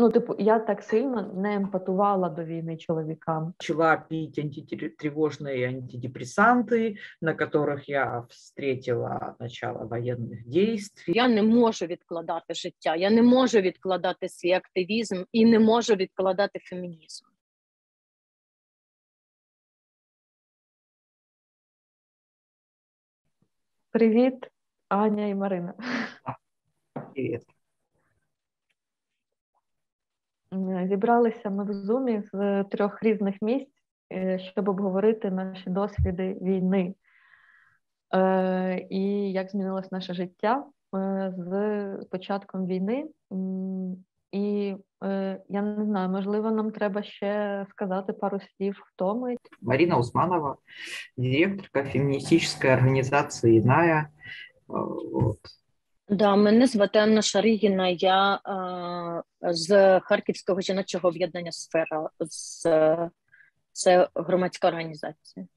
Ну, типу, я так сильно не емпатувала до війни чоловікам. Начала пить антитревожные антидепрессанты, на которых я встретила начало воєнних действий. Я не можу відкладати життя, я не можу відкладати свій активізм і не можу відкладати фемінізм. Привіт, Аня і Марина. Привет. Зібралися ми в зумі з трьох різних місць, е, щоб обговорити наші досвіди війни е, і як змінилось наше життя е, з початком війни. І я не знаю, можливо, нам треба ще сказати пару слів, хто ми. Марина Усманова, директорка феміністичної організації «Іная». Вот. Да, мене звати Анна Шаригіна, я е, з Харківського жіночого об'єднання Сфера. З, це громадська організація.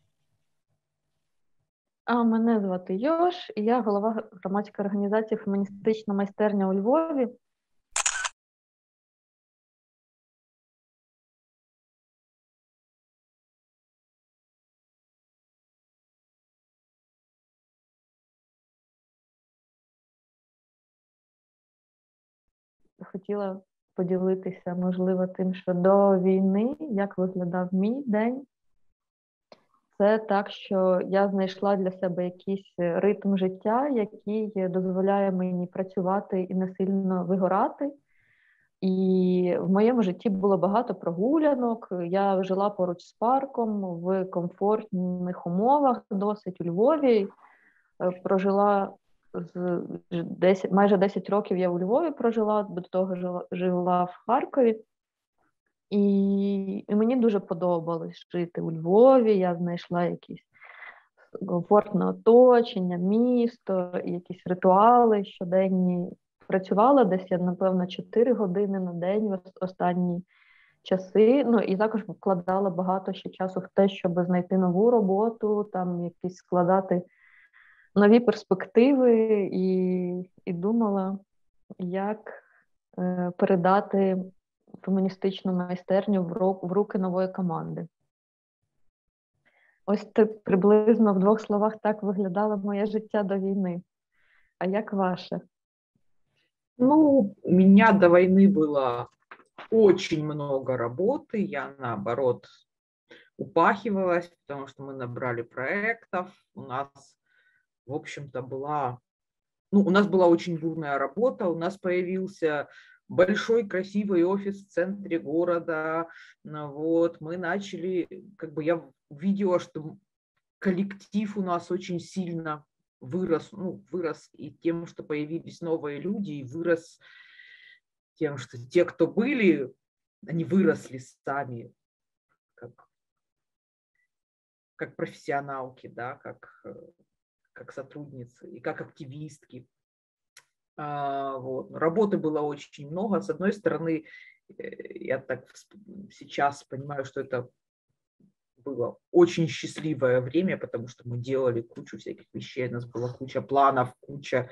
А мене звати Йош, і я голова громадської організації Феміністична майстерня у Львові. Хотіла поділитися, можливо, тим, що до війни, як виглядав мій день, це так, що я знайшла для себе якийсь ритм життя, який дозволяє мені працювати і не сильно вигорати. І в моєму житті було багато прогулянок. Я жила поруч з парком в комфортних умовах, досить у Львові. Е, прожила з 10, майже 10 років я у Львові прожила, до того жила, жила в Харкові. І, і мені дуже подобалось жити у Львові. Я знайшла якісь комфортне оточення, місто, якісь ритуали щоденні. Працювала десь я, напевно, 4 години на день в останні часи. Ну і також вкладала багато ще часу в те, щоб знайти нову роботу, там якісь складати нові перспективи і і думала, як е, передати феміністичну майстерню в, ру, в руки нової команди. Ось так приблизно в двох словах так виглядало моє життя до війни. А як ваше? Ну, у меня до войны было очень много работы. Я, наоборот, упахивалась, потому что мы набрали проектов. У нас в общем-то, была... Ну, у нас была очень бурная работа, у нас появился большой красивый офис в центре города. Вот, мы начали, как бы я видела, что коллектив у нас очень сильно вырос, ну, вырос и тем, что появились новые люди, и вырос тем, что те, кто были, они выросли сами, как, как профессионалки, да, как э, как сотрудницы и как активистки. А, вот. Работы было очень много. С одной стороны, э, я так сейчас понимаю, что это было очень счастливое время, потому что мы делали кучу всяких вещей, у нас была куча планов, куча,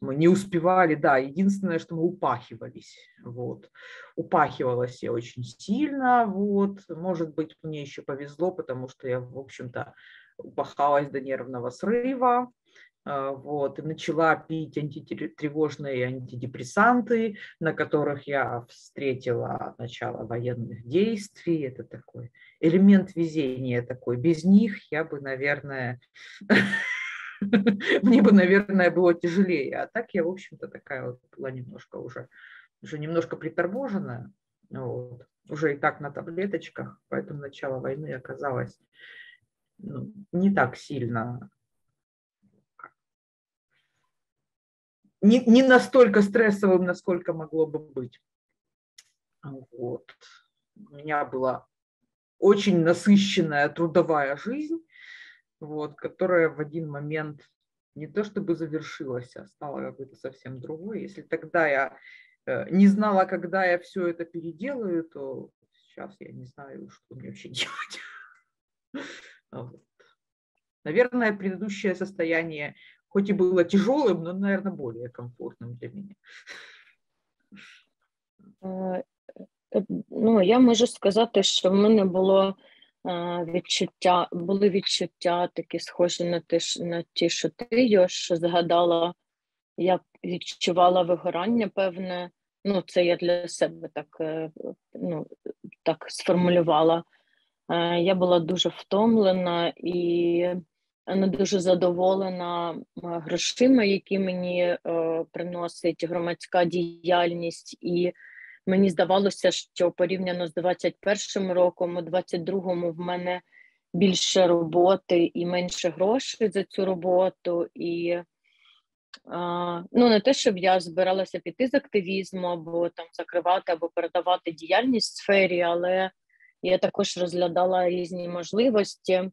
мы не успевали, да, единственное, что мы упахивались, вот, упахивалась я очень сильно, вот, может быть, мне еще повезло, потому что я, в общем-то, упахалась до нервного срыва, а, вот, и начала пить антитревожные антидепрессанты, на которых я встретила начало военных действий. Это такой элемент везения такой. Без них я бы, наверное, мне бы, наверное, было тяжелее. А так я, в общем-то, такая вот была немножко уже, уже немножко приторможенная. Вот. Уже и так на таблеточках, поэтому начало войны оказалось не так сильно, не, не настолько стрессовым, насколько могло бы быть. Вот. У меня была очень насыщенная трудовая жизнь, вот, которая в один момент не то чтобы завершилась, а стала какой-то совсем другой. Если тогда я э, не знала, когда я все это переделаю, то сейчас я не знаю, что мне вообще делать. Вот. Наверное, предыдущее состояние, хоть и было тяжелым, но, наверное, более комфортным для меня. Э, Ну, я можу сказати, що в мене було відчуття, були відчуття такі схожі на ті, на ті, що ти Йош, згадала, я відчувала вигорання, певне. Ну, це я для себе так е, ну, так сформулювала. Е, я була дуже втомлена і не дуже задоволена грошима, які мені е, приносить громадська діяльність, і мені здавалося, що порівняно з 21 роком, у 22-му в мене більше роботи і менше грошей за цю роботу. І Ну, не те, щоб я збиралася піти з активізму, або там закривати, або передавати діяльність в сфері, але я також розглядала різні можливості.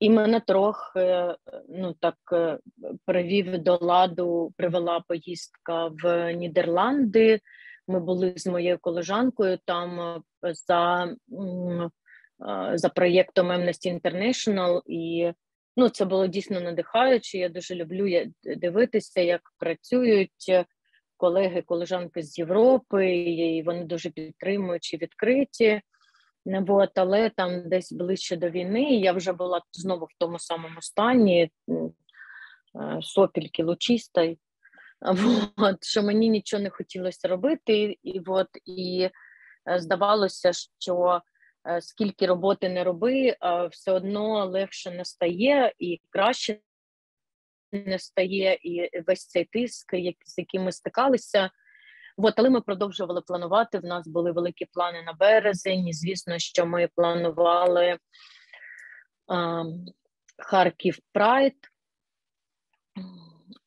І мене трохи ну так е, привів до ладу, привела поїздка в Нідерланди. Ми були з моєю колежанкою там е, за за проєктом Amnesty International, і ну це було дійсно надихаюче. Я дуже люблю дивитися, як працюють колеги, колежанки з Європи, і вони дуже підтримуючі, відкриті. Не було, але там десь ближче до війни я вже була знову в тому самому стані е, сопільки лучистой, от, що мені нічого не хотілося робити, і от і е, здавалося, що е, скільки роботи не роби, все одно легше не стає і краще не стає, і весь цей тиск, з яким ми стикалися. От, але ми продовжували планувати. В нас були великі плани на березень. І, звісно, що ми планували а, Харків Прайд.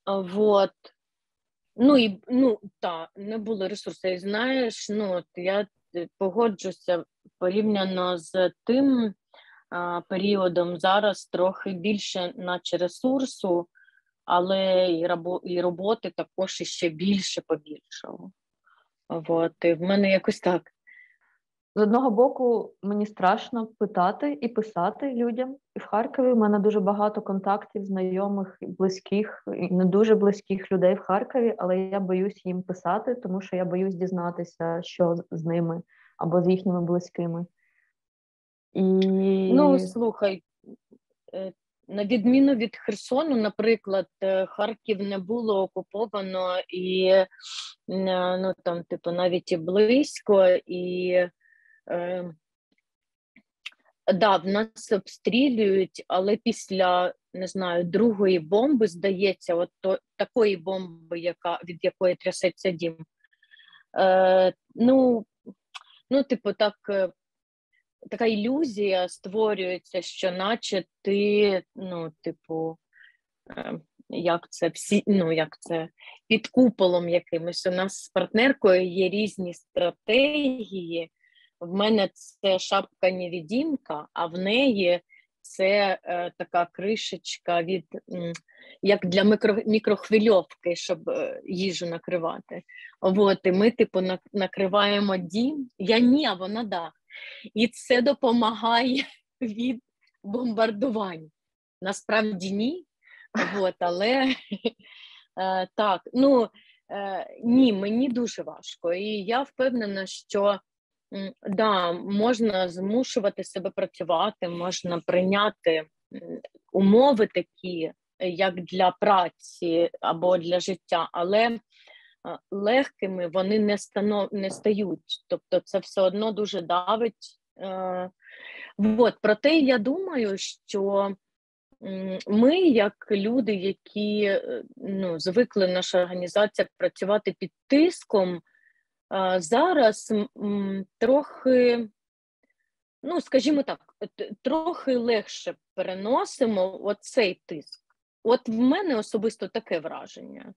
Вот. Ну і ну так, не було ресурсів. Знаєш, ну от я погоджуся порівняно з тим а, періодом зараз трохи більше, наче ресурсу, але і, роботи також ще більше побільшало. От, і в мене якось так. З одного боку, мені страшно питати і писати людям. І в Харкові в мене дуже багато контактів, знайомих, близьких і не дуже близьких людей в Харкові, але я боюсь їм писати, тому що я боюсь дізнатися, що з ними або з їхніми близькими. І... Ну, слухай, е, на відміну від Херсону, наприклад, е, Харків не було окуповано і е, ну там, типу, навіть і близько, і е, да, в нас обстрілюють, але після не знаю, другої бомби, здається, от то, такої бомби, яка від якої трясеться дім. Е, Ну, ну, типу, так така ілюзія створюється, що наче ти, ну, типу, е, як це всі, ну, як це під куполом якимось. У нас з партнеркою є різні стратегії. В мене це шапка невідімка, а в неї це е, така кришечка від як для мікро, мікрохвильовки, щоб е, їжу накривати. От, і ми, типу, накриваємо дім. Я ні, а вона да і це допомагає від бомбардувань. Насправді ні, от, але е, так, ну е, ні, мені дуже важко. І я впевнена, що да, можна змушувати себе працювати, можна прийняти умови такі, як для праці або для життя, але легкими вони не станов, не стають. Тобто це все одно дуже давить. Е, от. Проте я думаю, що ми, як люди, які е, ну, звикли наша організація працювати під тиском, зараз трохи, ну, скажімо так, трохи легше переносимо оцей тиск. От в мене особисто таке враження.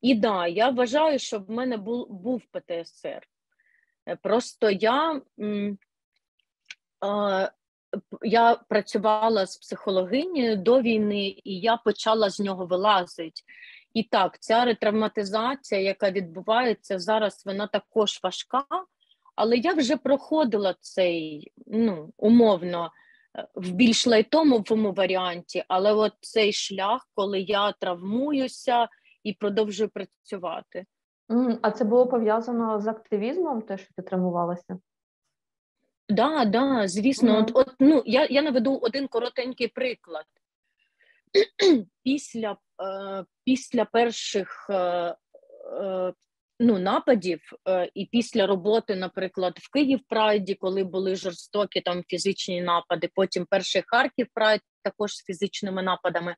І да, я вважаю, що в мене був був ПТСР. Е, просто я я працювала з психологинею до війни, і я почала з нього вилазити. І так, ця ретравматизація, яка відбувається зараз, вона також важка, але я вже проходила цей, ну, умовно, е, в більш лайтомовому варіанті, але от цей шлях, коли я травмуюся і продовжую працювати. А це було пов'язано з активізмом, те, що ти травмувалася? Да, да, звісно, mm-hmm. от, от ну я я наведу один коротенький приклад. Після е, після перших е, е, ну, нападів е, і після роботи, наприклад, в Київ Прайді, коли були жорстокі там фізичні напади, потім перший Харків Прайд також з фізичними нападами.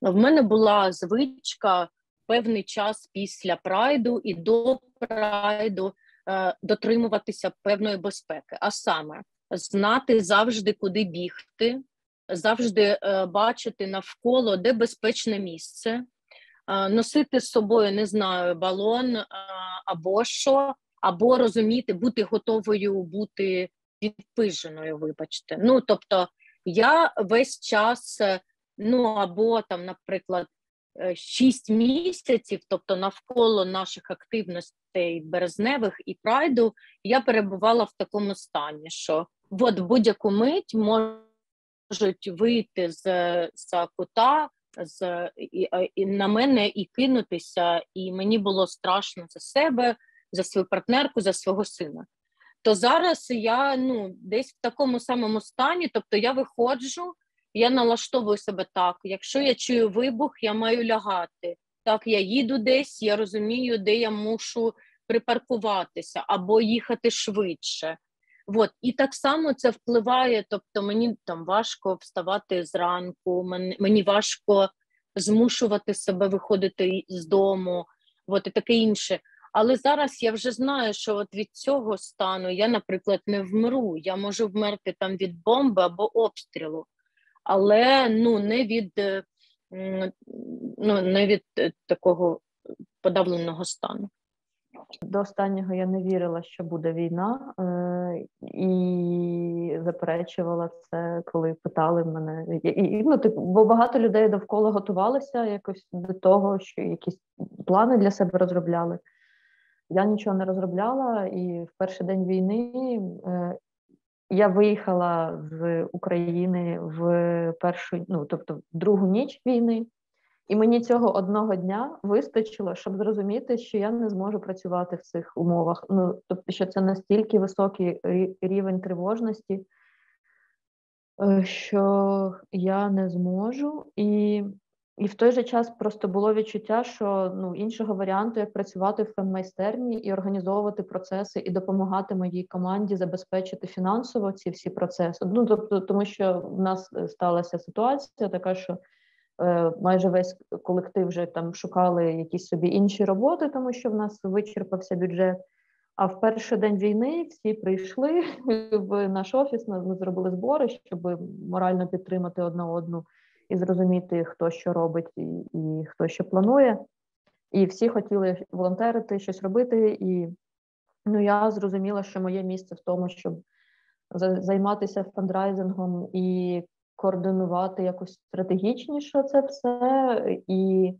В мене була звичка певний час після прайду і до прайду е, дотримуватися певної безпеки, а саме знати завжди, куди бігти, завжди е, бачити навколо де безпечне місце, е, носити з собою, не знаю, балон або що, або розуміти, бути готовою бути відпиженою. Вибачте. Ну тобто, я весь час. Ну або там, наприклад, 6 місяців, тобто навколо наших активностей березневих і прайду, я перебувала в такому стані, що от будь-яку мить можуть вийти з з кута з, і, і на мене і кинутися, і мені було страшно за себе, за свою партнерку, за свого сина. То зараз я ну десь в такому самому стані, тобто я виходжу я налаштовую себе так. Якщо я чую вибух, я маю лягати. Так, я їду десь, я розумію, де я мушу припаркуватися або їхати швидше. От. І так само це впливає, тобто мені там важко вставати зранку, мені, важко змушувати себе виходити з дому, от, і таке інше. Але зараз я вже знаю, що от від цього стану я, наприклад, не вмру. Я можу вмерти там від бомби або обстрілу але ну не від е, ну, не від е, такого подавленого стану. До останнього я не вірила, що буде війна, е- і заперечувала це, коли питали мене. І, ну, типу, Бо багато людей довкола готувалися якось до того, що якісь плани для себе розробляли. Я нічого не розробляла, і в перший день війни я виїхала з України в першу, ну тобто в другу ніч війни, і мені цього одного дня вистачило, щоб зрозуміти, що я не зможу працювати в цих умовах. Ну тобто, що це настільки високий рівень тривожності, е, що я не зможу і. І в той же час просто було відчуття, що ну іншого варіанту, як працювати в феммайстерні і організовувати процеси, і допомагати моїй команді забезпечити фінансово ці всі процеси. Ну тобто, тому що в нас е, сталася ситуація, така що е, майже весь колектив вже там шукали якісь собі інші роботи, тому що в нас вичерпався бюджет. А в перший день війни всі прийшли в наш офіс. Ми зробили збори, щоб морально підтримати одна одну і зрозуміти, хто що робить і, і хто що планує. І всі хотіли волонтерити, щось робити. І ну, я зрозуміла, що моє місце в тому, щоб займатися фандрайзингом і координувати якось стратегічніше це все. І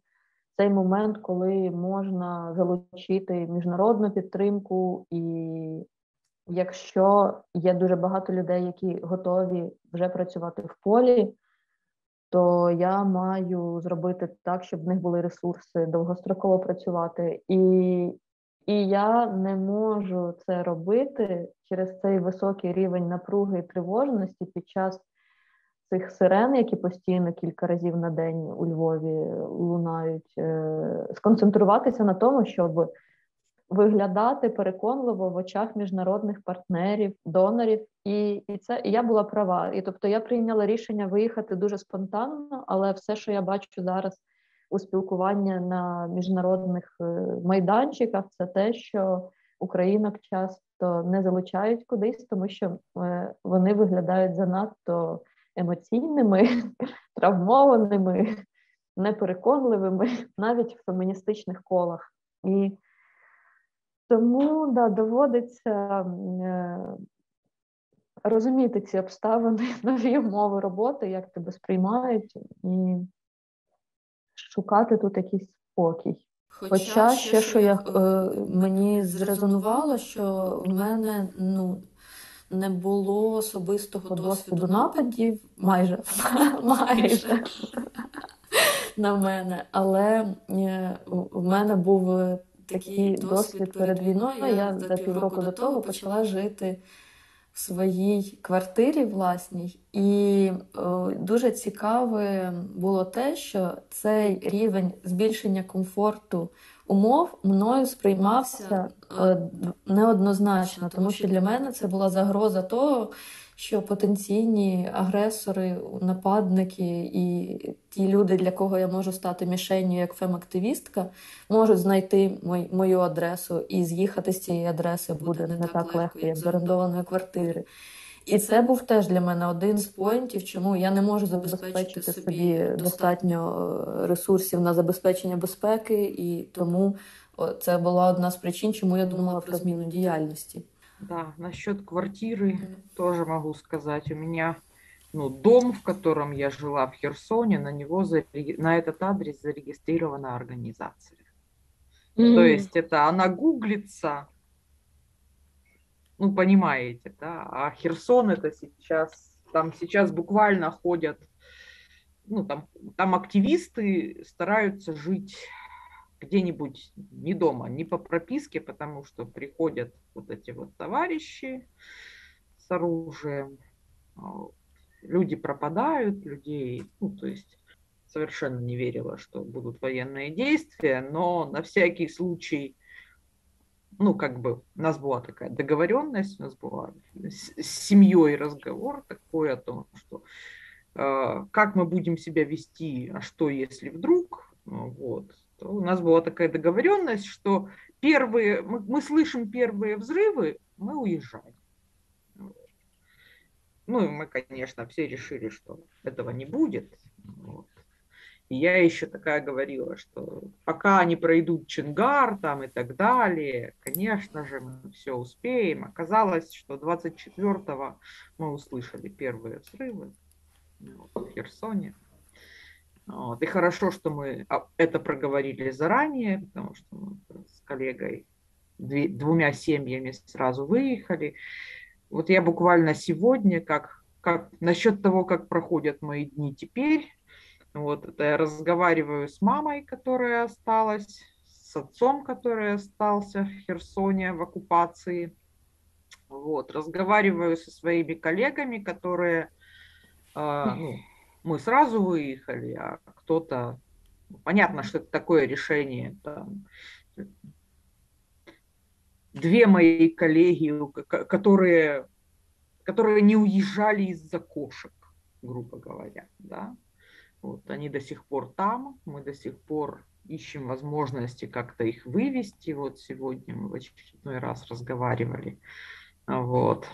цей момент, коли можна залучити міжнародну підтримку, і якщо є дуже багато людей, які готові вже працювати в полі то я маю зробити так, щоб в них були ресурси довгостроково працювати. І і я не можу це робити через цей високий рівень напруги і тривожності під час цих сирен, які постійно кілька разів на день у Львові лунають, е, сконцентруватися на тому, щоб виглядати переконливо в очах міжнародних партнерів, донорів, і і це і я була права. І тобто я прийняла рішення виїхати дуже спонтанно, але все, що я бачу зараз у спілкуванні на міжнародних е, майданчиках, це те, що українок часто не залучають кудись, тому що е, вони виглядають занадто емоційними, травмованими, непереконливими навіть в феміністичних колах. І тому да, доводиться е, розуміти ці обставини, нові умови роботи, як тебе сприймають, і шукати тут якийсь спокій. Хоча, Хоча ще що я е, мені зрезонувало, що в мене ну. Не було особистого досвіду нападів, майже майже на мене, але е, в мене був такий досвід перед війною. Я за півроку до того почала жити в своїй квартирі власній, і о, дуже цікаве було те, що цей рівень збільшення комфорту умов мною сприймався е, неоднозначно, тому що для мене це була загроза того, що потенційні агресори, нападники і ті люди, для кого я можу стати мішенню як фем-активістка, можуть знайти мой, мою адресу і з'їхати з цієї адреси буде не так легко, як з орендованої квартири. І це був теж для мене один з поінтів, чому я не можу забезпечити собі достатньо е, ресурсів на забезпечення безпеки, і тому це була одна з причин, чому я думала про зміну діяльності. Да, насчет квартиры mm-hmm. тоже могу сказать. У меня ну, дом, в котором я жила в Херсоне, на него на этот адрес зарегистрирована организация. Mm-hmm. То есть это она гуглится, ну понимаете, да. А Херсон это сейчас, там сейчас буквально ходят, ну там, там активисты стараются жить где-нибудь не дома, не по прописке, потому что приходят вот эти вот товарищи с оружием, люди пропадают, людей, ну, то есть совершенно не верила, что будут военные действия, но на всякий случай, ну, как бы, у нас была такая договоренность, у нас была с, семьей разговор такой о том, что э, как мы будем себя вести, а что если вдруг, вот, то у нас была такая договоренность, что первые, мы, мы слышим первые взрывы, мы уезжаем. Ну и мы, конечно, все решили, что этого не будет. Вот. И я еще такая говорила, что пока они пройдут Чингар там и так далее, конечно же, мы все успеем. Оказалось, что 24-го мы услышали первые взрывы в Херсоне. Вот. И хорошо, что мы а, это проговорили заранее, потому что мы с коллегой двумя семьями сразу выехали. Вот я буквально сегодня, как, как насчет того, как проходят мои дни теперь, вот это я разговариваю с мамой, которая осталась, с отцом, который остался в Херсоне в оккупации. Вот, разговариваю со своими коллегами, которые э, ну, мы сразу выехали, а кто-то... Ну, понятно, что это такое решение. Там, две мои коллеги, которые, которые не уезжали из-за кошек, грубо говоря, да. Вот, они до сих пор там, мы до сих пор ищем возможности как-то их вывести. Вот сегодня мы в очередной раз разговаривали. Вот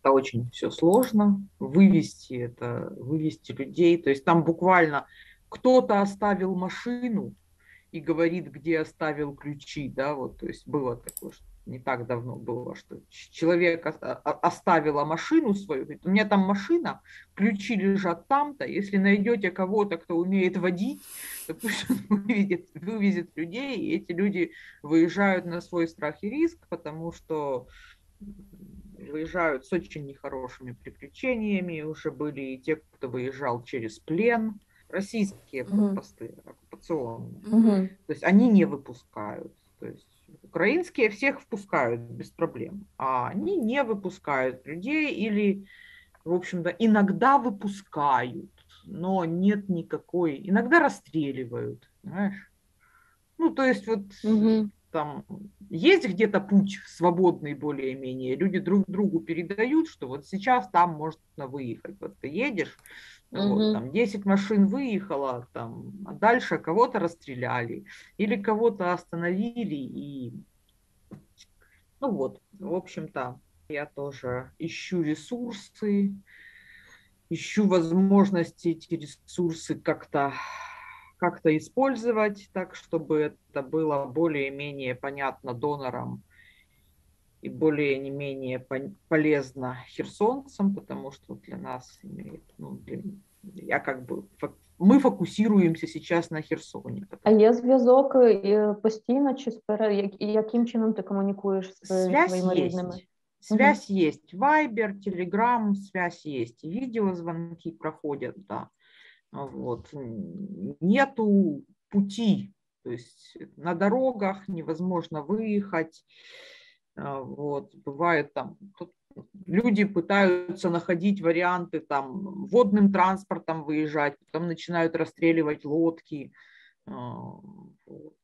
это очень все сложно, вывести это, вывести людей, то есть там буквально кто-то оставил машину и говорит, где оставил ключи, да, вот, то есть было такое, что не так давно было, что человек оставила машину свою, говорит, у меня там машина, ключи лежат там-то, если найдете кого-то, кто умеет водить, то пусть он выведет, вывезет людей, и эти люди выезжают на свой страх и риск, потому что выезжают с очень нехорошими приключениями. Уже были и те, кто выезжал через плен. Российские угу. посты оккупационные. Угу. То есть они не выпускают. То есть украинские всех впускают без проблем, а они не выпускают людей или, в общем-то, иногда выпускают, но нет никакой, иногда расстреливают, знаешь. Ну, то есть вот угу там есть где-то путь свободный более-менее, люди друг другу передают, что вот сейчас там можно выехать. Вот ты едешь, угу. вот, там 10 машин выехало, там, а дальше кого-то расстреляли или кого-то остановили. И... Ну вот, в общем-то, я тоже ищу ресурсы, ищу возможности эти ресурсы как-то как-то использовать так, чтобы это было более-менее понятно донорам и более-не менее полезно херсонцам, потому что для нас имеет, ну, для, я как бы ми фокусуємося зараз на Херсоні. А є зв'язок постійно чи яким чином ти комунікуєш з связь своїми есть. рідними? Связь угу. есть, Viber, Telegram, связь есть, видеозвонки проходят, да. Вот. Нету пути. То То есть на дорогах невозможно выехать. А, вот, бывает там, люди пытаются находить варианты там водным транспортом выезжать, потом начинают расстреливать лодки. А, вот.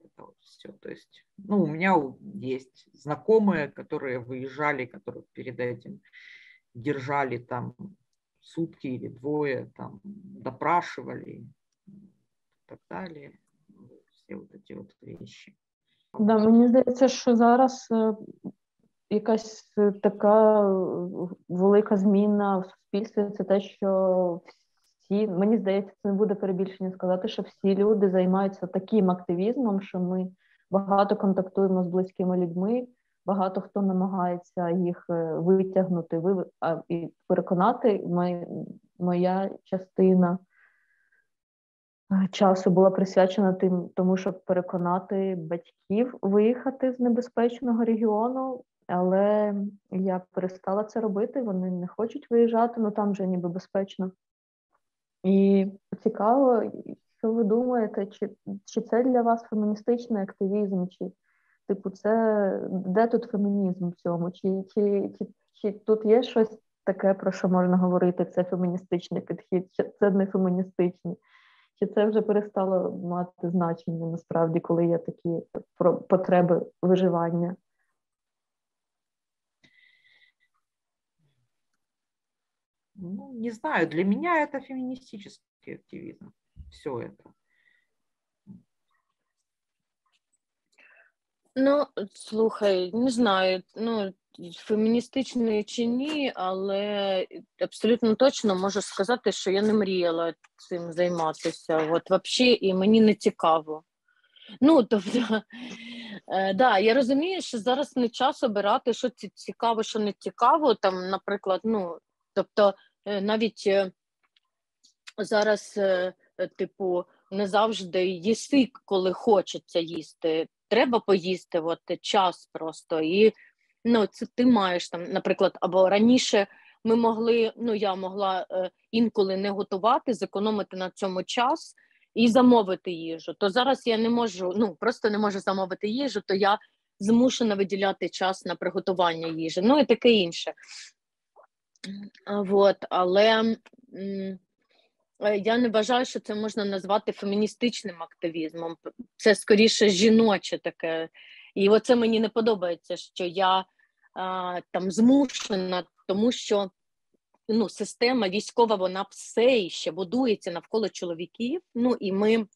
Это вот все. То есть, ну, у меня есть знакомые, которые выезжали, которые перед этим держали там сутки или двое, там допрашивали и так далее. Все вот эти вот вещи. Да, мені здається, що зараз якась така велика зміна в суспільстві це те, що всі, мені здається, це не буде перебільшення сказати, що всі люди займаються таким активізмом, що ми багато контактуємо з близькими людьми, багато хто намагається їх витягнути, і переконати. Моя частина часу була присвячена тим, тому щоб переконати батьків виїхати з небезпечного регіону, але я перестала це робити. Вони не хочуть виїжджати, ну там вже ніби безпечно. І цікаво, що ви думаєте, чи чи це для вас феміністичний активізм, чи типу, це де тут фемінізм в цьому? Чи, чи, чи, чи тут є щось таке, про що можна говорити? Це феміністичний підхід, чи це не феміністичний? Чи це вже перестало мати значення насправді, коли є такі потреби виживання? Ну, не знаю, для меня это феминистический активизм. Все это. Ну, слухай, не знаю, ну, феміністичний чи ні, але абсолютно точно можу сказати, що я не мріяла цим займатися. От взагалі, і мені не цікаво. Ну, тобто, е, да, я розумію, що зараз не час обирати, що цікаво, що не цікаво. Там, наприклад, ну, тобто, е, навіть е, зараз, е, е, типу, не завжди їси, коли хочеться їсти. Треба поїсти от час просто. І ну, це ти маєш там, наприклад, або раніше ми могли, ну я могла е, інколи не готувати, зекономити на цьому час і замовити їжу. То зараз я не можу, ну просто не можу замовити їжу, то я змушена виділяти час на приготування їжі. Ну і таке інше. Вот, але я не вважаю, що це можна назвати феміністичним активізмом. Це скоріше жіноче таке. І оце мені не подобається, що я а, там змушена, тому що ну, система військова, вона все ще будується навколо чоловіків. Ну і ми.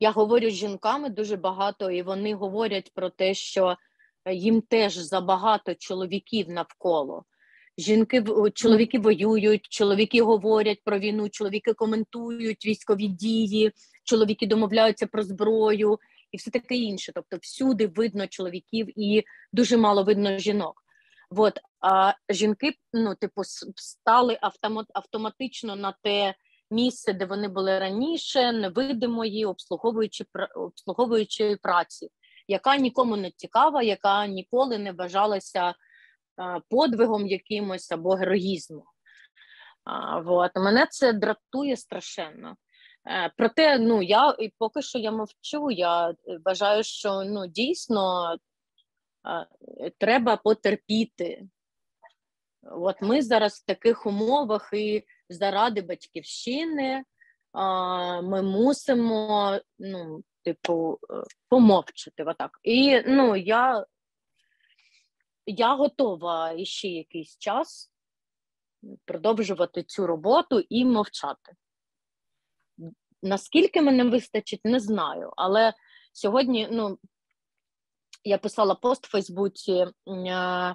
Я говорю з жінками дуже багато, і вони говорять про те, що їм теж забагато чоловіків навколо. Жінки чоловіки воюють, чоловіки говорять про війну, чоловіки коментують військові дії, чоловіки домовляються про зброю і все таке інше. Тобто, всюди видно чоловіків і дуже мало видно жінок. От, а жінки, ну, типу, стали автомат, автоматично на те місце, де вони були раніше, невидимої, обслуговуючи обслуговуючої праці, яка нікому не цікава, яка ніколи не вважалася подвигом якимось або героїзмом. А, вот. Мене це дратує страшенно. Е, проте, ну я і поки що я мовчу. Я е, вважаю, що ну дійсно е, треба потерпіти. От ми зараз в таких умовах і заради батьківщини ми мусимо, ну, типу, помовчати. Отак. І ну, я я готова іще якийсь час продовжувати цю роботу і мовчати. Наскільки мене вистачить, не знаю. Але сьогодні ну, я писала пост в Фейсбуці е,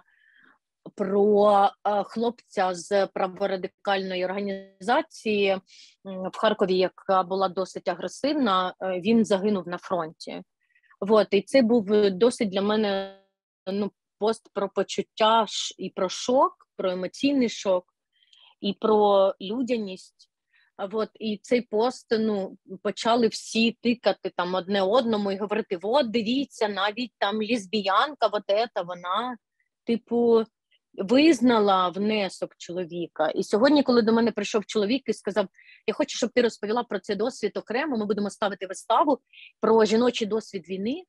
про е, хлопця з праворадикальної організації в Харкові, яка була досить агресивна. Е, він загинув на фронті. От, і це був досить для мене ну, пост про почуття і про шок, про емоційний шок, і про людяність. От і цей пост ну почали всі тикати там одне одному і говорити: от дивіться, навіть там лісбіянка, от ета, вона, типу, визнала внесок чоловіка. І сьогодні, коли до мене прийшов чоловік і сказав: Я хочу, щоб ти розповіла про цей досвід окремо. Ми будемо ставити виставу про жіночий досвід війни.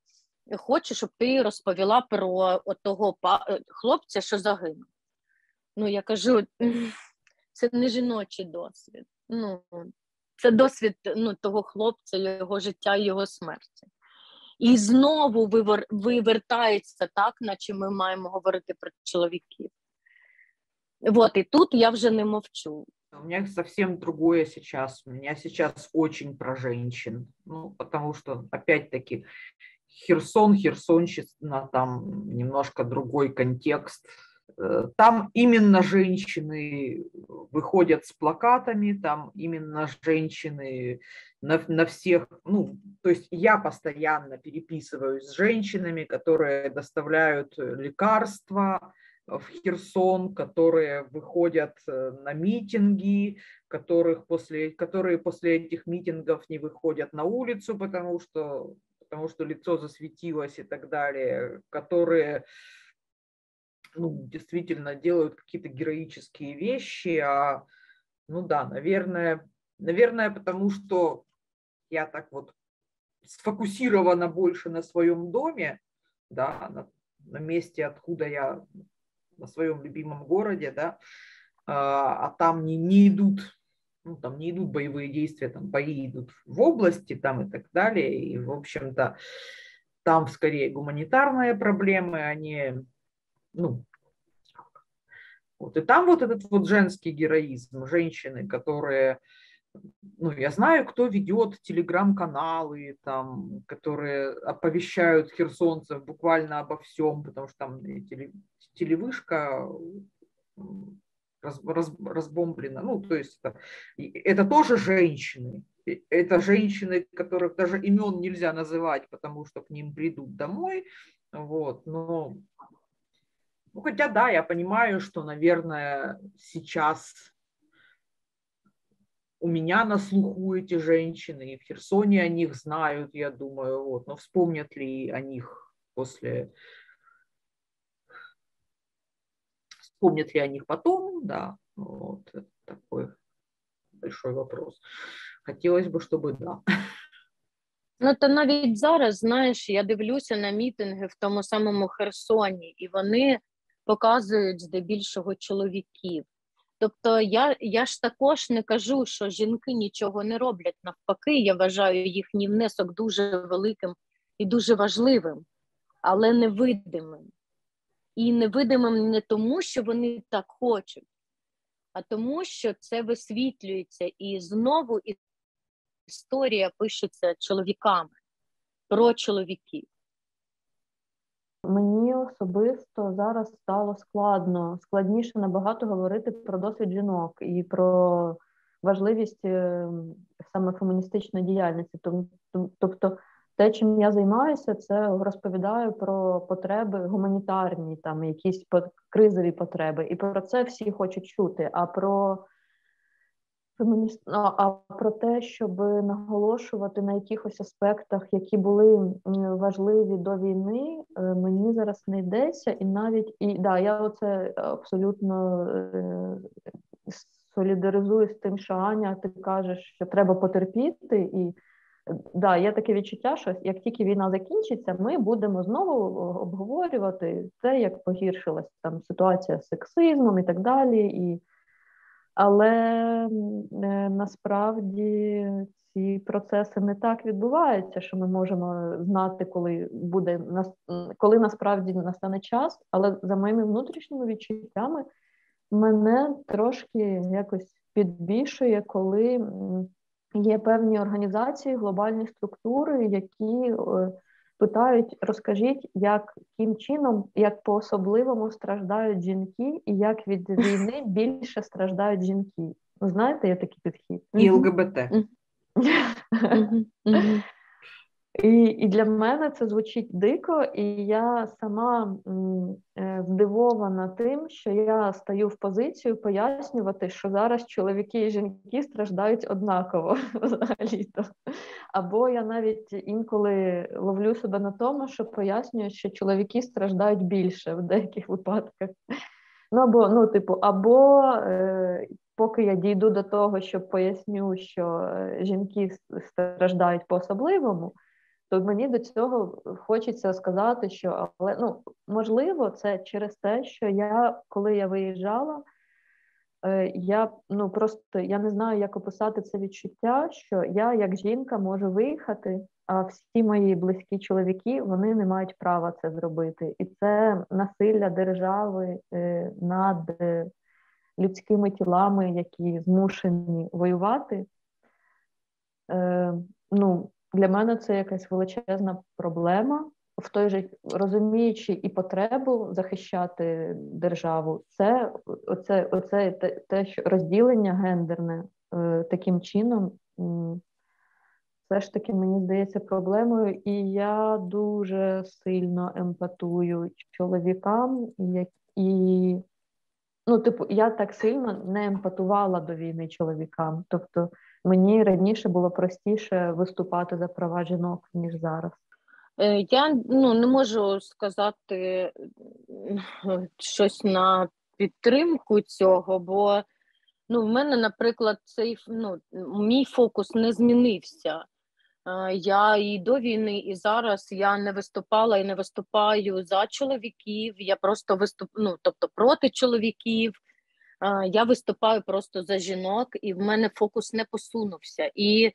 Хочу, щоб ти розповіла про того хлопця, що загинув. Ну, я кажу, це не жіночий досвід. Ну, Це досвід ну, того хлопця, його життя, його смерті. І знову вивер... вивертається так, наче ми маємо говорити про чоловіків. Вот, и тут я уже не мовчу. У меня совсем другое сейчас. У меня сейчас очень про женщин. Ну, потому что, опять-таки, Херсон, Херсонщина, там немножко другой контекст. Э, там именно женщины выходят с плакатами, там именно женщины на, на всех, ну, то есть я постоянно переписываюсь с женщинами, которые доставляют лекарства, в Херсон, которые выходят э, на митинги, которых после, которые после этих митингов не выходят на улицу, потому что, потому что лицо засветилось и так далее, которые ну, действительно делают какие-то героические вещи, а, ну да, наверное, наверное, потому что я так вот сфокусирована больше на своем доме, да, на, на месте, откуда я на своем любимом городе, да, а, а там не, не идут, ну, там не идут боевые действия, там бои идут в области там и так далее, и, в общем-то, там скорее гуманитарные проблемы, они, ну, вот, и там вот этот вот женский героизм, женщины, которые, ну, я знаю, кто ведет телеграм-каналы, там, которые оповещают херсонцев буквально обо всем, потому что там телевышка раз, раз, разбомблена. Ну, то есть это, это тоже женщины. Это женщины, которых даже имен нельзя называть, потому что к ним придут домой. Вот, но ну, хотя да, я понимаю, что, наверное, сейчас у меня на слуху эти женщины, и в Херсоне о них знают, я думаю, вот, но вспомнят ли о них после Вспомнят ли о них потом, да, вот такой большой вопрос. Хотілося б, щоб да. Ну, то навіть зараз, знаєш, я дивлюся на мітинги в тому самому Херсоні, і вони показують здебільшого чоловіків. Тобто я я ж також не кажу, що жінки нічого не роблять. Навпаки, я вважаю їхній внесок дуже великим і дуже важливим, але невидимим і невидимим не тому, що вони так хочуть, а тому, що це висвітлюється і знову історія пишеться чоловіками про чоловіків. Мені особисто зараз стало складно, складніше набагато говорити про досвід жінок і про важливість е, саме феміністичної діяльності. Тобто те, чим я займаюся, це розповідаю про потреби гуманітарні, там якісь кризові потреби, і про це всі хочуть чути. А про а про те, щоб наголошувати на якихось аспектах, які були важливі до війни, е, мені зараз не йдеться, і навіть і да, я оце абсолютно е, солідаризую з тим, що Аня, ти кажеш, що треба потерпіти і да, є таке відчуття, що як тільки війна закінчиться, ми будемо знову обговорювати те, як погіршилася там ситуація з сексизмом і так далі. І... Але е, насправді ці процеси не так відбуваються, що ми можемо знати, коли буде коли насправді настане час. Але за моїми внутрішніми відчуттями мене трошки якось підбільшує, коли Є певні організації, глобальні структури, які е, питають: розкажіть, яким чином, як по особливому страждають жінки, і як від війни більше страждають жінки. Ну, знаєте, є такий підхід? І ЛГБТ. І і для мене це звучить дико, і я сама е, здивована тим, що я стаю в позицію пояснювати, що зараз чоловіки і жінки страждають однаково взагалі-то. Або я навіть інколи ловлю себе на тому, що пояснюю, що чоловіки страждають більше в деяких випадках. Ну або ну, типу, або е, поки я дійду до того, що поясню, що е, жінки страждають по-особливому, то мені до цього хочеться сказати, що але ну можливо, це через те, що я коли я виїжджала. Е, я ну просто я не знаю, як описати це відчуття, що я, як жінка, можу виїхати, а всі мої близькі чоловіки вони не мають права це зробити. І це насилля держави е, над людськими тілами, які змушені воювати. Е, ну, Для мене це якась величезна проблема в той же розуміючи і потребу захищати державу, це оце, оце те, те, що розділення гендерне е, таким чином. Все ж таки, мені здається, проблемою, і я дуже сильно емпатую чоловікам, і, ну, типу, я так сильно не емпатувала до війни чоловікам. Тобто мені раніше було простіше виступати за права жінок, ніж зараз. Е, я ну, не можу сказати щось на підтримку цього, бо ну, в мене, наприклад, цей ну, мій фокус не змінився. Е, я і до війни, і зараз я не виступала і не виступаю за чоловіків. Я просто виступ, ну, тобто проти чоловіків. Е, я виступаю просто за жінок, і в мене фокус не посунувся. І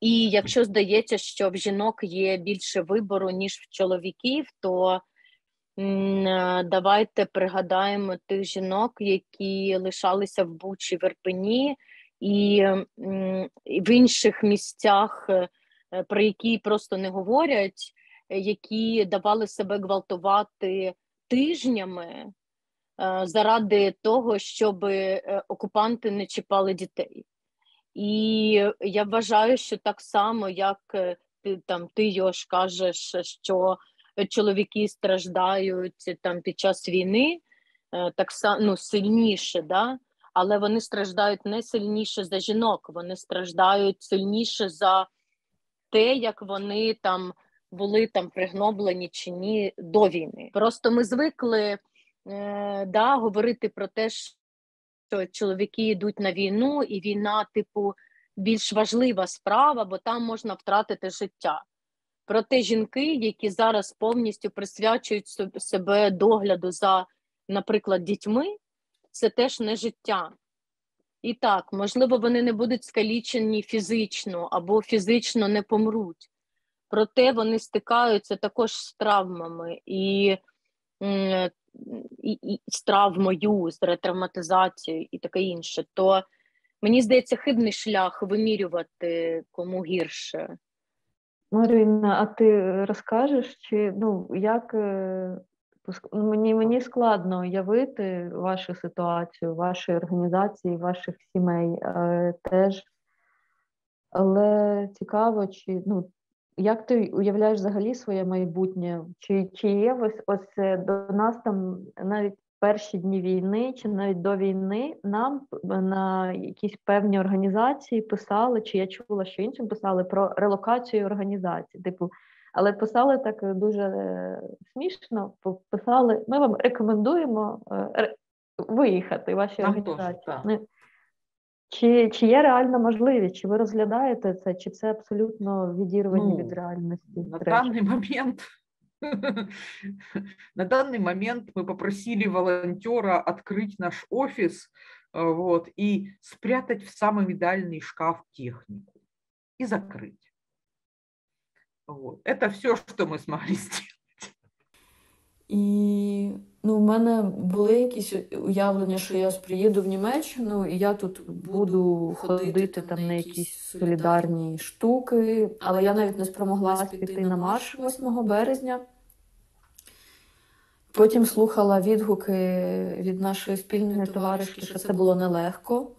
і якщо здається, що в жінок є більше вибору, ніж в чоловіків, то давайте пригадаємо тих жінок, які лишалися в Бучі в Ірпені і в інших місцях, е, про які просто не говорять, які давали себе гвалтувати тижнями. Е, заради того, щоб е, окупанти не чіпали дітей. І я вважаю, що так само, як е, ти там ти Йош, кажеш, що чоловіки страждають там під час війни, так само ну, сильніше, да? але вони страждають не сильніше за жінок, вони страждають сильніше за те, як вони там були там пригноблені чи ні до війни. Просто ми звикли е, да, говорити про те, що чоловіки йдуть на війну, і війна, типу, більш важлива справа, бо там можна втратити життя. Проте жінки, які зараз повністю присвячують себе догляду за, наприклад, дітьми, це теж не життя. І так, можливо, вони не будуть скалічені фізично або фізично не помруть. Проте вони стикаються також з травмами. І і, і з травмою, з ретравматизацією і таке інше, то мені здається, хибний шлях вимірювати кому гірше. Марина, а ти розкажеш, чи ну як е, мені мені складно уявити вашу ситуацію, вашої організації, ваших сімей е, теж. Але цікаво, чи ну як ти уявляєш взагалі своє майбутнє? Чи чи є ось ось е, до нас там навіть перші дні війни, чи навіть до війни нам на якісь певні організації писали, чи я чула, що іншим писали про релокацію організацій? Типу, але писали так дуже е, смішно. Писали, ми вам рекомендуємо е, виїхати ваші організації. Теж, чи чи є реальна можливість, чи ви розглядаєте це, чи це абсолютно відірвані ну, від реальності? На даний момент на данный момент мы попросили волонтера открыть наш офис э, вот, и спрятать в самый идеальный шкаф технику и закрыть. Вот. Это все, что мы смогли сделать. І ну, в мене були якісь уявлення, що я приїду в Німеччину, і я тут буду ходити там на якісь солідарні штуки, але я навіть не спромоглась піти на марш 8 березня. Потім слухала відгуки від нашої спільної товаришки, що це було нелегко.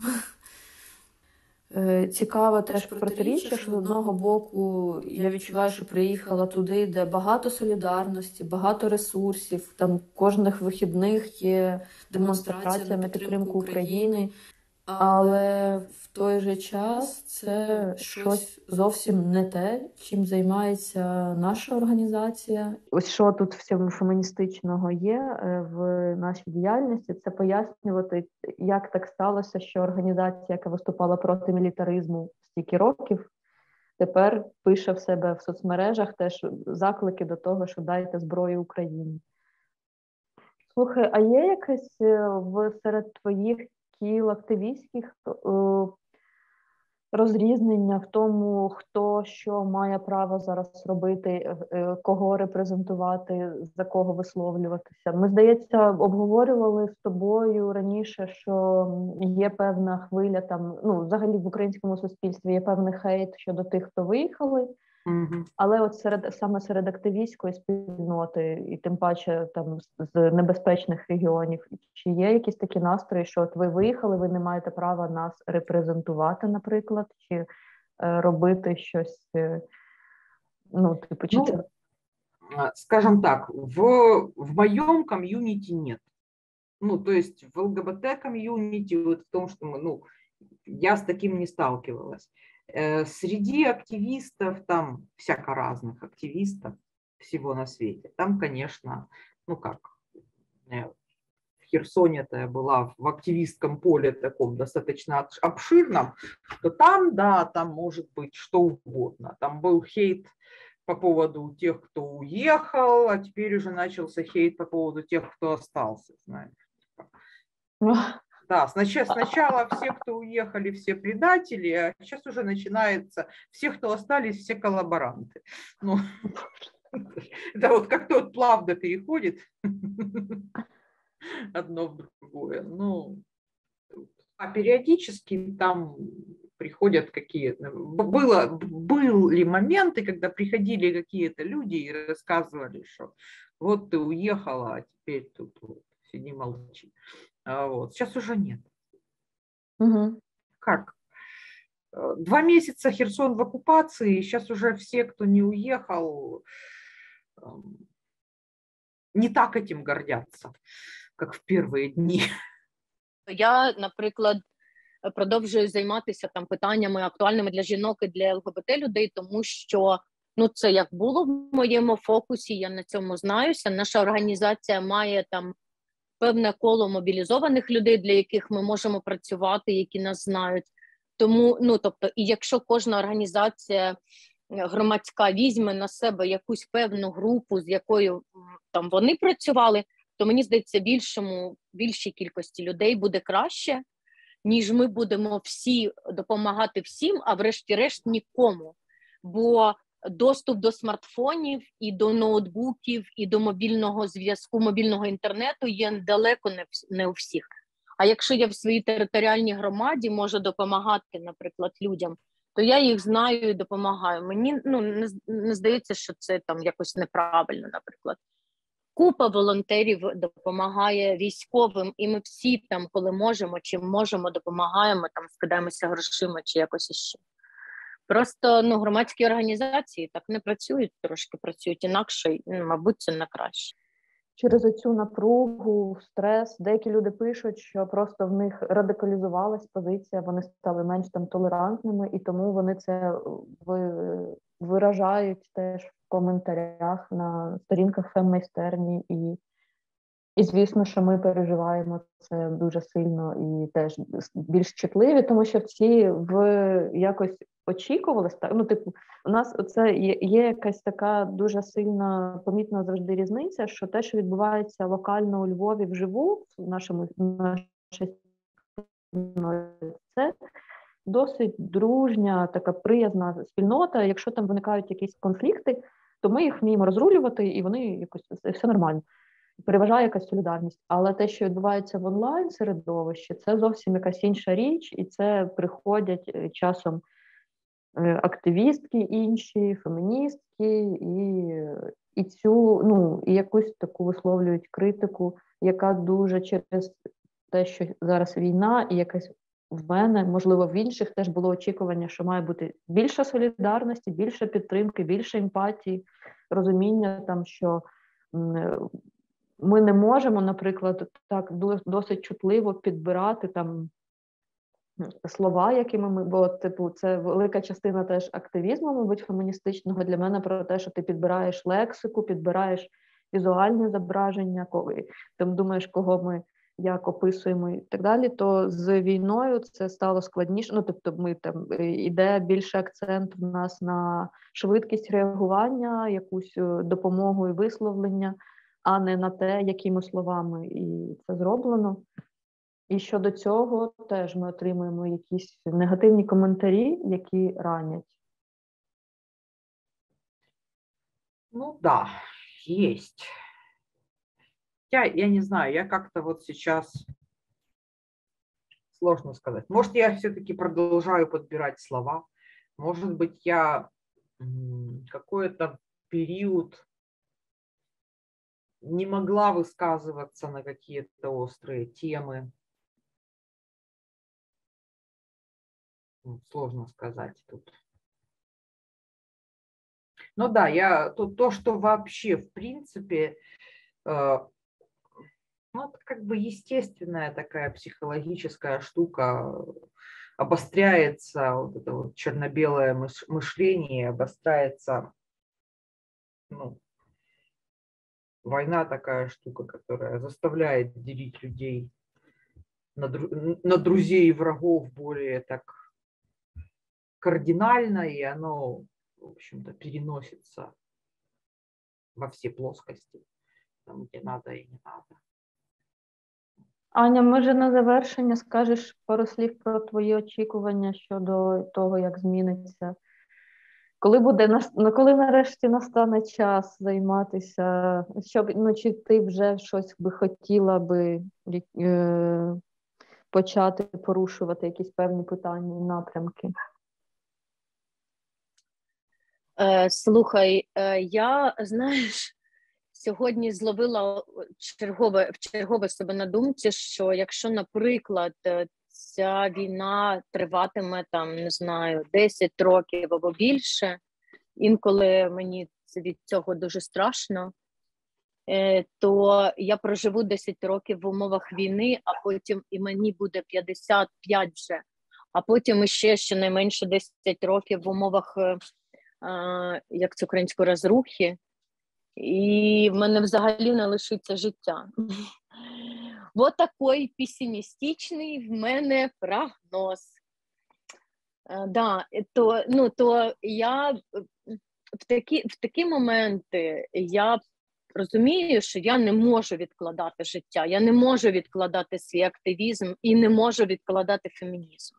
Е, цікаве теж протиріччя, що з одного боку я відчуваю, що приїхала туди, де багато солідарності, багато ресурсів. Там кожних вихідних є демонстрація на підтримку України. але в той же час це щось зовсім не те, чим займається наша організація. Ось що тут всьому феміністичного є е, в нашій діяльності, це пояснювати, як так сталося, що організація, яка виступала проти мілітаризму стільки років, тепер пише в себе в соцмережах теж заклики до того, що дайте зброю Україні. Слухай, а є якесь е, серед твоїх кіл активістських е, розрізнення в тому, хто що має право зараз робити, е, кого репрезентувати, за кого висловлюватися. Ми, здається, обговорювали з тобою раніше, що є певна хвиля там, ну, взагалі в українському суспільстві є певний хейт щодо тих, хто виїхали. Але от серед саме серед активістської спільноти, і тим паче там з небезпечних регіонів, чи є якісь такі настрої, що от ви виїхали, ви не маєте права нас репрезентувати, наприклад, чи е, робити щось, е, ну, типу, чи ну, це... Скажем так, в, в моем комьюнити нет. Ну, то есть в ЛГБТ комьюнити, вот в том, что мы, ну, я с таким не сталкивалась. Э, среди активистов, там всяко разных активистов всего на свете, там, конечно, ну как, э, в Херсоне-то я была в активистском поле таком достаточно обширном, то там, да, там может быть что угодно. Там был хейт по поводу тех, кто уехал, а теперь уже начался хейт по поводу тех, кто остался, знаешь. Да, сначала, сначала все, кто уехали, все предатели, а сейчас уже начинается все, кто остались, все коллаборанты. Ну, это вот как-то вот плавно переходит одно в другое. Ну, а периодически там приходят какие-то... Было, были моменты, когда приходили какие-то люди и рассказывали, что вот ты уехала, а теперь тут вот, сиди молчи. А, вот. Сейчас уже нет. Угу. Как? Э, два месяца Херсон в оккупации, сейчас уже все, кто не уехал, не так этим гордятся, как в первые дні. Я, наприклад, продовжую займатися там питаннями актуальними для жінок і для ЛГБТ людей, тому що ну це як було в моєму фокусі. Я на цьому знаюся. Наша організація має там певне коло мобілізованих людей, для яких ми можемо працювати, які нас знають. Тому, ну тобто, і якщо кожна організація е, громадська візьме на себе якусь певну групу, з якою там вони працювали, то мені здається, більшому більшій кількості людей буде краще, ніж ми будемо всі допомагати всім, а врешті-решт нікому. Бо доступ до смартфонів і до ноутбуків, і до мобільного зв'язку, мобільного інтернету є далеко не не у всіх. А якщо я в своїй територіальній громаді можу допомагати, наприклад, людям, то я їх знаю і допомагаю. Мені ну не, не здається, що це там якось неправильно, наприклад. Купа волонтерів допомагає військовим, і ми всі там, коли можемо, чим можемо, допомагаємо там, скидаємося грошима чи якось іще. Просто ну, громадські організації так не працюють, трошки працюють інакше, ну, мабуть, це на краще. Через цю напругу, стрес, деякі люди пишуть, що просто в них радикалізувалась позиція, вони стали менш там толерантними, і тому вони це виражають теж в коментарях на сторінках феммайстерні і і звісно, що ми переживаємо це дуже сильно і теж більш чутливі, тому що всі в якось очікувалися. Так ну, типу, у нас це є, якась така дуже сильна помітна завжди різниця, що те, що відбувається локально у Львові вживу, в нашому це досить дружня, така приязна спільнота. Якщо там виникають якісь конфлікти, то ми їх вміємо розрулювати, і вони якось все нормально переважає якась солідарність. Але те, що відбувається в онлайн середовищі, це зовсім якась інша річ, і це приходять е, часом е, активістки інші, феміністки, і і цю ну і якусь таку висловлюють критику, яка дуже через те, що зараз війна, і якась в мене, можливо, в інших теж було очікування, що має бути більше солідарності, більше підтримки, більше емпатії, розуміння там, що ми не можемо, наприклад, так досить чутливо підбирати там слова, якими ми, бо, типу, це велика частина теж активізму, мабуть, феміністичного для мене про те, що ти підбираєш лексику, підбираєш візуальне зображення, коли ти думаєш, кого ми як описуємо і так далі, то з війною це стало складніше. Ну, тобто, ми там іде більше акцент в нас на швидкість реагування, якусь е, допомогу і висловлення, а не на те, якими словами і це зроблено. І щодо цього теж ми отримуємо якісь негативні коментарі, які ранять. Ну да, есть. Я, я не знаю, я как-то вот сейчас сложно сказать. Может, я все-таки продолжаю подбирать слова. Может быть, я какой-то период не могла высказываться на какие-то острые темы. Сложно сказать тут. Ну да, я то, то что вообще в принципе э, ну, это как бы естественная такая психологическая штука, обостряется вот это вот черно-белое мышление, обостряется, ну, война такая штука, которая заставляет делить людей на, на друзей и врагов более так кардинально, и оно, в общем-то, переносится во все плоскости, там, где надо и не надо. Аня, може на завершення скажеш пару слів про твої очікування щодо того, як зміниться? Коли буде коли нарешті настане час займатися, щоб ну, чи ти вже щось би хотіла би е, почати порушувати якісь певні питання і напрямки? Е, Слухай, е, я знаєш, сьогодні зловила чергове в чергове себе на думці, що якщо, наприклад, е, ця війна триватиме там, не знаю, 10 років або більше, інколи мені від цього дуже страшно. Е, то я проживу 10 років в умовах війни, а потім і мені буде 55 вже, а потім іще щонайменше 10 років в умовах, е, як це українською, розрухи, і в мене взагалі не лишиться життя. Вот такий песимістичний в мене прогноз. Е, да, то, ну, то я в такі, в такі моменти я розумію, що я не можу відкладати життя, я не можу відкладати свій активізм і не можу відкладати фемінізм.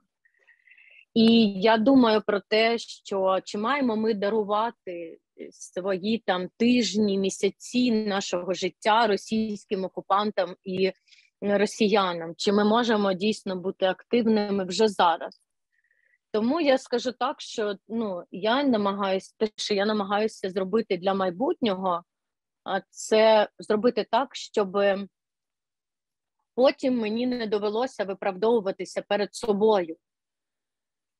І я думаю про те, що чи маємо ми дарувати свої там тижні, місяці нашого життя російським окупантам і росіянам, чи ми можемо дійсно бути активними вже зараз? Тому я скажу так, що ну я намагаюся те, що я намагаюся зробити для майбутнього, це зробити так, щоб потім мені не довелося виправдовуватися перед собою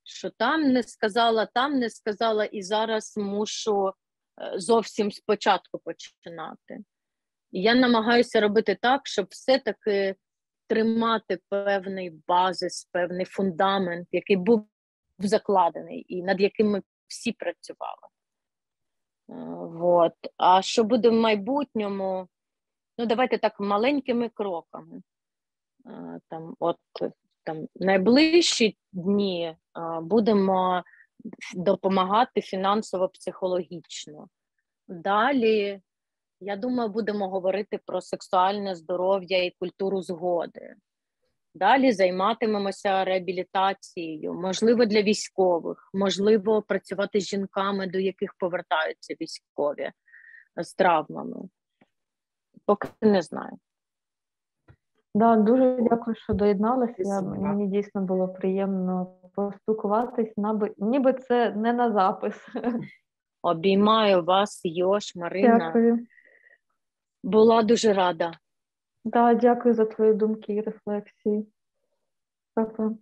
що там не сказала, там не сказала, і зараз мушу е, зовсім спочатку починати. Я намагаюся робити так, щоб все-таки тримати певний базис, певний фундамент, який був закладений, і над яким ми всі працювали. Е, вот. А що буде в майбутньому? Ну, давайте так маленькими кроками. Е, там, от там найближчі дні будемо допомагати фінансово-психологічно. Далі, я думаю, будемо говорити про сексуальне здоров'я і культуру згоди. Далі займатимемося реабілітацією, можливо, для військових, можливо, працювати з жінками, до яких повертаються військові з травмами. Поки не знаю. Да, дуже дякую, що доєдналася. Мені дійсно було приємно поспілкуватись, ніби це не на запис. Обіймаю вас, Йош, Марина. Дякую. Була дуже рада. Да, дякую за твої думки і рефлексії. Дякую.